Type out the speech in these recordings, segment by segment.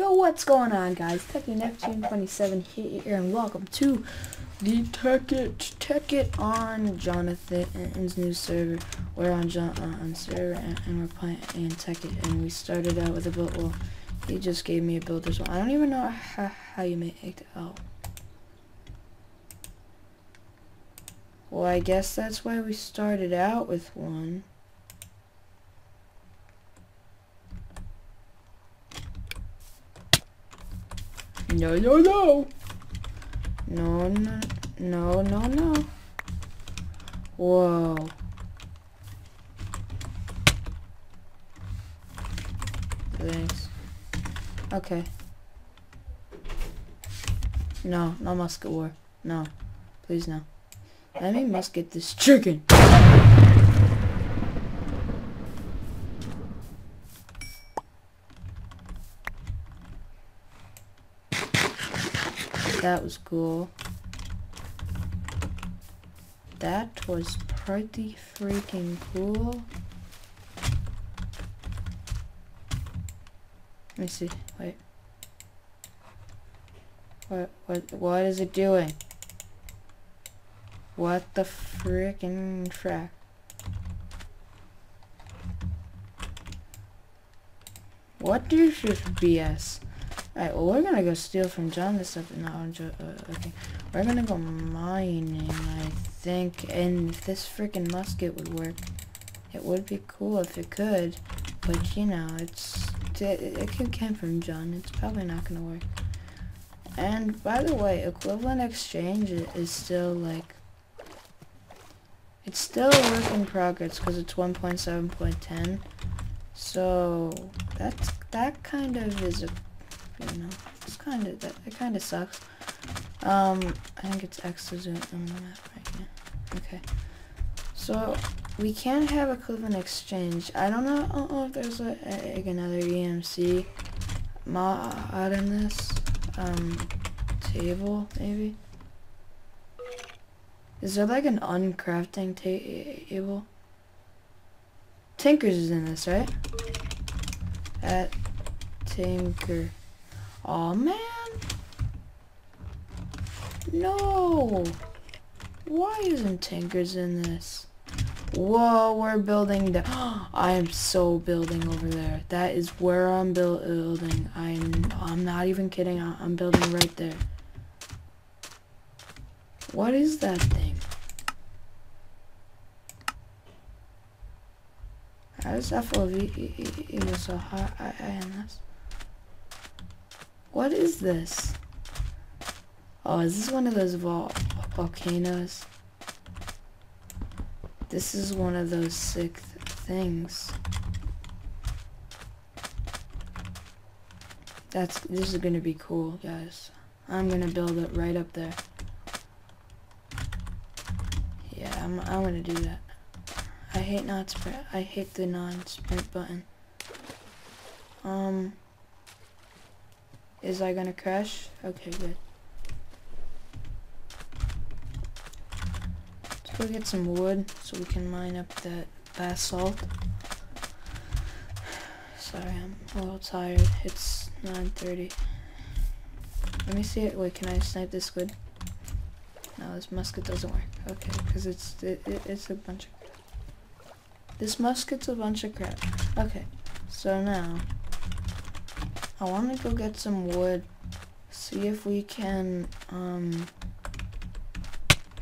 Yo, what's going on, guys? Tetchy Neptune 27 here, and welcome to the Tekkit, Tech It on Jonathan's new server. We're on John uh, server, and, and we're playing Tekkit, and we started out with a build. Well, he just gave me a build as well. I don't even know how, how you make it. Oh. Well, I guess that's why we started out with one. No, no, no. No, no, no, no, no. Whoa. Thanks. Okay. No, no musket war. No. Please no. Let me musket this chicken. That was cool. That was pretty freaking cool. Let me see. Wait. What what what is it doing? What the freaking frack? What is this BS? Alright, well we're gonna go steal from John this stuff. No, uh, okay. We're gonna go mining, I think. And if this freaking musket would work, it would be cool if it could. But you know, it's it, it come from John. It's probably not gonna work. And by the way, equivalent exchange is still like it's still a work in progress because it's 1.7.10. So that's that kind of is a you know, it's kind of that. It kind of sucks. Um, I think it's X is on the map right here. Okay. So we can have a Cleveland exchange. I don't know, I if there's a, a, another EMC mod in this um table maybe. Is there like an uncrafting table? Tinkers is in this, right? At Tinker. Oh, man. No. Why isn't Tinkers in this? Whoa, we're building the I am so building over there. That is where I'm building. I'm I'm not even kidding. I'm building right there. What is that thing? How does FOV equal so high INS? What is this? Oh, is this one of those vol volcanoes? This is one of those sick th things. That's, this is gonna be cool, guys. I'm gonna build it right up there. Yeah, I'm, I'm gonna do that. I hate not sprint, I hate the non-sprint button. Um, is I gonna crash? Okay, good. Let's go get some wood so we can mine up that basalt. Sorry, I'm a little tired. It's 9.30. Let me see it. Wait, can I snipe this good? No, this musket doesn't work. Okay, because it's it, it, it's a bunch of... This musket's a bunch of crap. Okay, so now... I want to go get some wood. See if we can, um...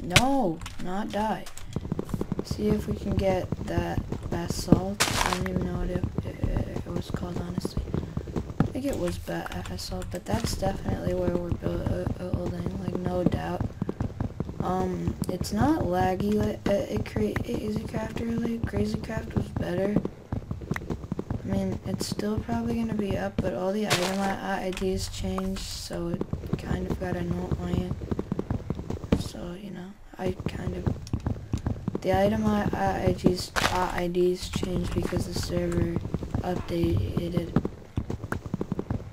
No, not die. See if we can get that basalt. I don't even know what it, it, it was called, honestly. I think it was basalt, but that's definitely where we're uh, building, like, no doubt. Um, it's not laggy. Uh, it, it, Easy Craft really. Crazy Craft was better. I mean, it's still probably going to be up, but all the item IDs changed, so it kind of got annoying. So, you know, I kind of... The item IDs, IDs changed because the server updated.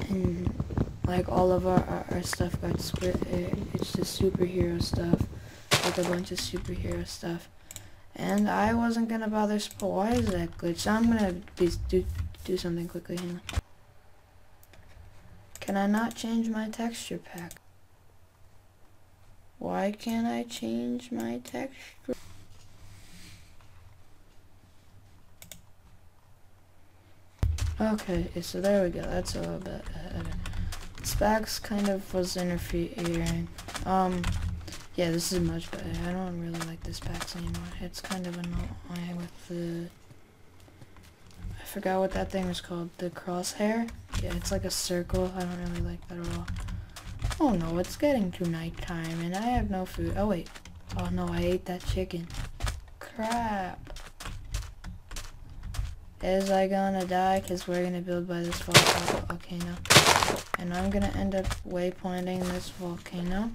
And, like, all of our, our, our stuff got split. It's just superhero stuff. Like, a bunch of superhero stuff. And I wasn't gonna bother. Why is that glitch? I'm gonna be, do do something quickly. Can I not change my texture pack? Why can't I change my texture? Okay, so there we go. That's a little bit better. Sphax kind of was interfering. Um, yeah, this is much better. I don't really like this Sphax anymore. It's kind of annoying with the... Forgot what that thing was called. The crosshair? Yeah, it's like a circle. I don't really like that at all. Oh no, it's getting to nighttime and I have no food. Oh wait. Oh no, I ate that chicken. Crap. Is I gonna die? Because we're gonna build by this volcano. And I'm gonna end up waypointing this volcano.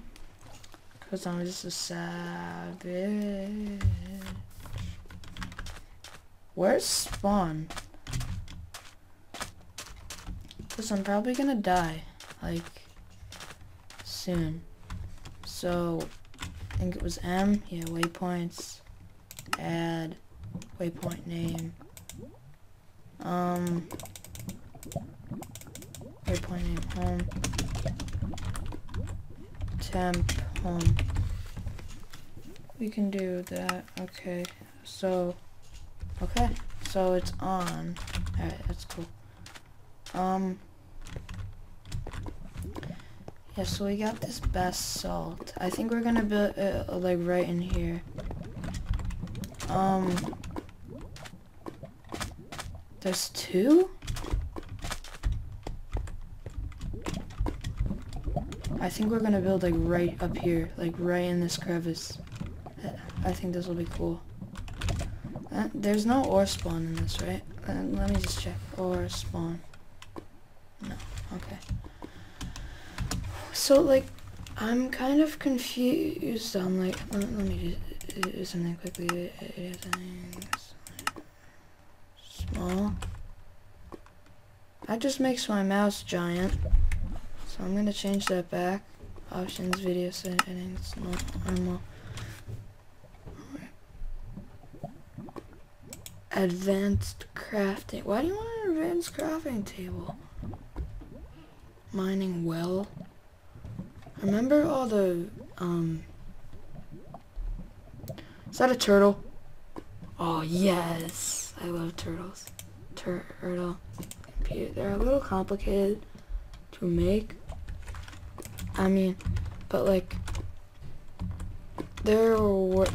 Because I'm just a savage. Where's spawn? I'm probably gonna die. Like, soon. So, I think it was M. Yeah, waypoints. Add waypoint name. Um, waypoint name home. Temp home. We can do that. Okay. So, okay. So it's on. Alright, that's cool. Um, yeah, so we got this basalt. I think we're gonna build uh, like right in here. Um, there's two? I think we're gonna build like right up here, like right in this crevice. I think this will be cool. Uh, there's no ore spawn in this, right? Uh, let me just check. Ore spawn. No. Okay. So, like, I'm kind of confused on, like, let, let me just do something quickly. Small. That just makes my mouse giant. So I'm gonna change that back. Options, video settings, normal. Advanced crafting. Why do you want an advanced crafting table? Mining well. Remember all the, um... Is that a turtle? Oh, yes. I love turtles. Turtle. Computer. They're a little complicated to make. I mean, but like, there were,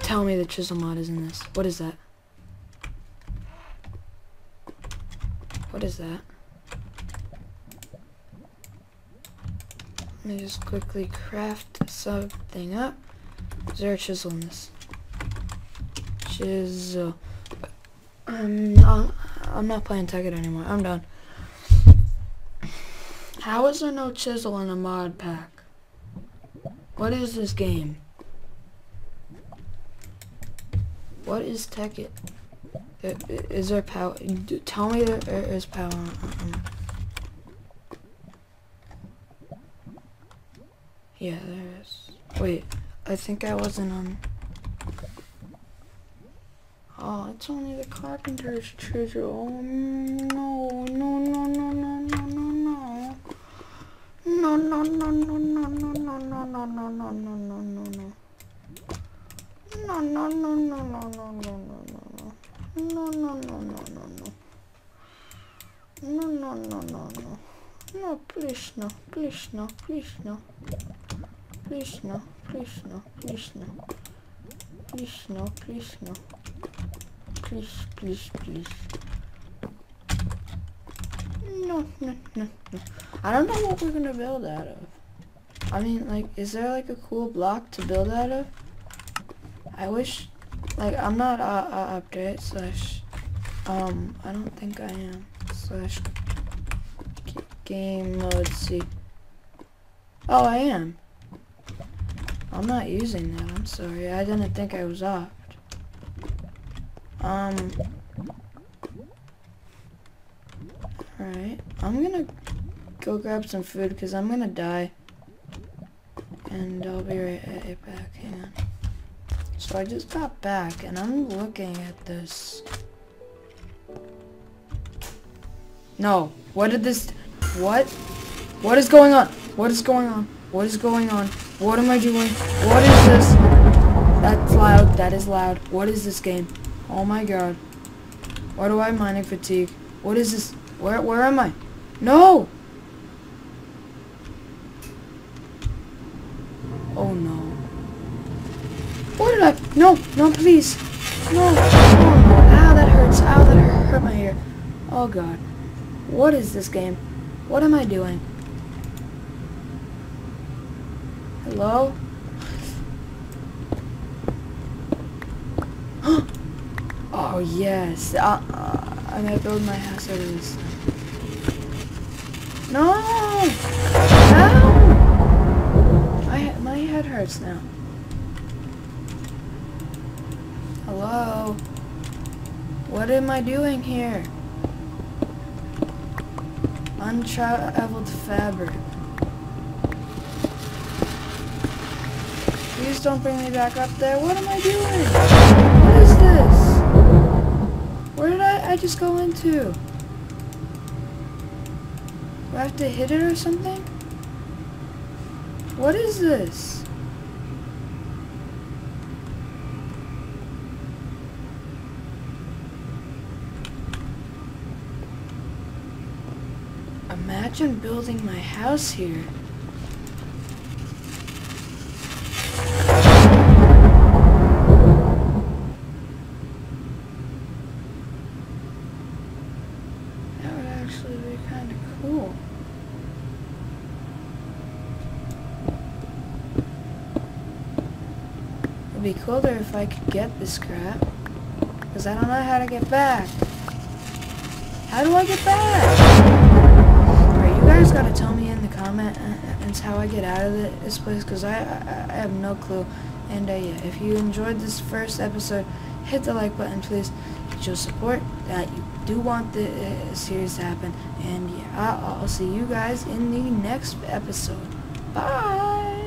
tell me the chisel mod is in this. What is that? What is that? Let me just quickly craft something up. Is there a chisel in this? Chisel. I'm not, I'm not playing Tekkit anymore. I'm done. How is there no chisel in a mod pack? What is this game? What is Tekkit? Is there power? Tell me there is power. Yeah, there is. Wait, I think I wasn't on... Oh, it's only the carpenter's treasure. Oh, no, no, no, no, no, no, no, no. No, no, no, no, no, no, no, no, no, no, no, no, no, no, no. No, no, no, no, no, no, no, no, no. No, no, no, no, no, no. No, no, no, no, no. No, please no, please no, please no. Please no, please no, please no. Please no, please no. Please, please, please. No, no, no, no. I don't know what we're gonna build out of. I mean, like, is there like a cool block to build out of? I wish, like, I'm not uh, uh, update slash, um, I don't think I am, slash game mode C. Oh, I am. I'm not using that. I'm sorry. I didn't think I was off. Um. Alright. I'm gonna go grab some food because I'm gonna die. And I'll be right, right back. Hang on. So I just got back and I'm looking at this. No. What did this... What? What is going on? What is going on? What is going on? What am I doing? What is this? That's loud. That is loud. What is this game? Oh my god. Why do I have mining fatigue? What is this? Where where am I? No! Oh no. What did I? No, no, please. No. no. Ow, ah, that hurts. Ow, that hurt my ear. Oh god. What is this game? What am I doing? Hello? oh yes. Uh, uh, I'm gonna build my house of this. No! Ow! My, my head hurts now. Hello? What am I doing here? Untraveled fabric. Please don't bring me back up there. What am I doing? What is this? Where did I, I just go into? Do I have to hit it or something? What is this? Imagine building my house here. That would actually be kind of cool. Cooler if I could get this crap. Because I don't know how to get back. How do I get back? Alright, you guys gotta tell me in the comments how I get out of this place because I, I, I have no clue. And uh, yeah, if you enjoyed this first episode, hit the like button please. It shows support that you do want the uh, series to happen. And yeah, I'll, I'll see you guys in the next episode. Bye!